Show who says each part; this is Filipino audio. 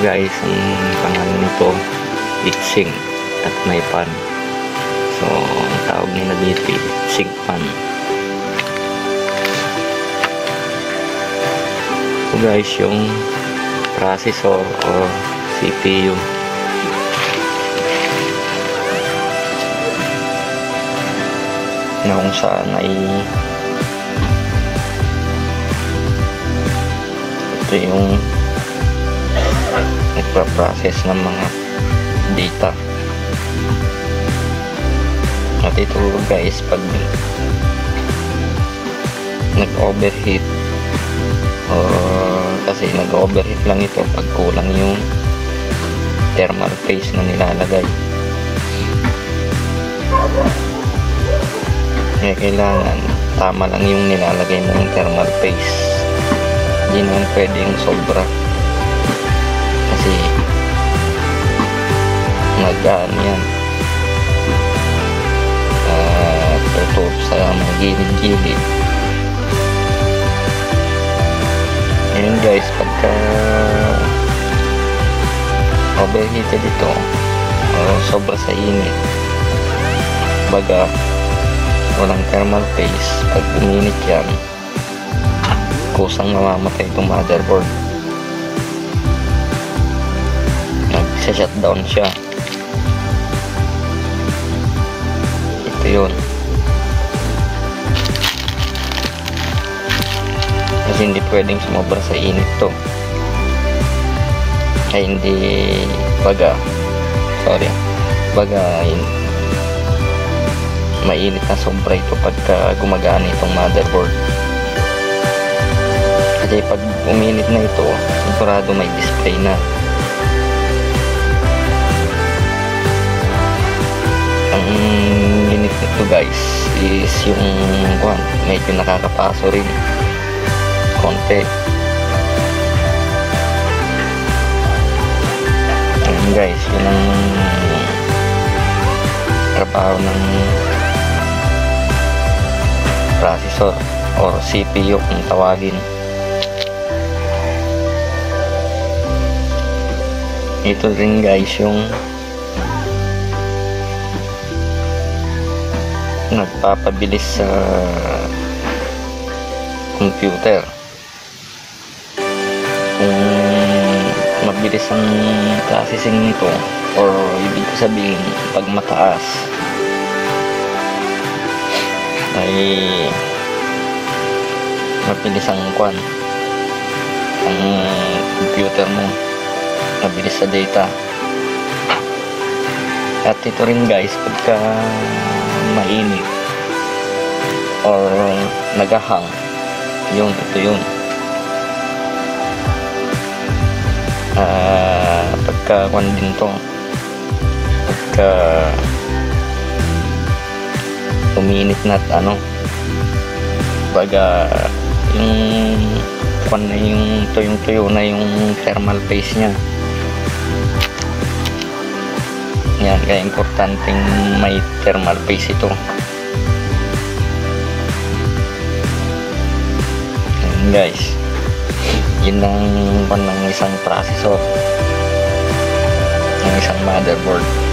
Speaker 1: guys, ang pangalan nito, Itsing at may pan. So, ang tawag nila dito, Itsing pan. So guys, yung processor or CPU na kung saan ay ito yung nagpa-process ng mga data. At ito guys pag nag-overheat or kasi nag-overheat lang ito pag kulang yung thermal phase na nilalagay. Kaya kailangan tama lang yung nilalagay mong thermal phase hindi naman pwedeng sobra kasi magaan yan. Uh, tutup sa mga gilid-gilid ngayon guys pagka overheated ito o sobra sa init. Baga walang thermal phase pag uminit yan kusang mamamatay itong motherboard nag-shutdown siya. Ito yun. Kasi hindi pwedeng sumobra sa init to. Ay hindi baga. Sorry. Baga in- mainit na sobra ito pagka gumagana itong motherboard. Kasi pag uminit na ito sigurado may display na init nito guys is yung kwan, medyo nakakapaso rin. Konti. Ayan guys yun ang trabaho ng processor or CPU kung tawagin. Ito rin guys yung nagpapabilis sa computer. Kung mabilis ang processing nito or ibig sabihin pag mataas ay mabilis ang kwan ang computer mo. Mabilis sa data. At ito rin guys pagka mainit or nagahang. Yun ito yun. Ah pagka kwan din to pagka uminit na at ano baga yung kwan na yung tuyong tuyo na yung thermal phase nya yan kaya importanteng may thermal phase ito. Yan guys. Yun ang ng isang processor. Ng isang motherboard